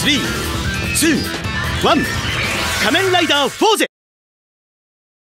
321仮面ライダーフォーゼ。